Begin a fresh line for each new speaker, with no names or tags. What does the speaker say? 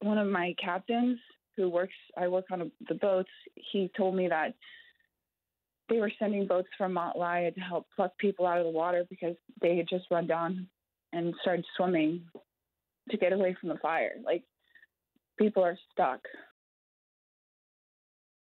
one of my captains who works, I work on a, the boats. He told me that they were sending boats from Mont to help pluck people out of the water because they had just run down and started swimming to get away from the fire. Like people are stuck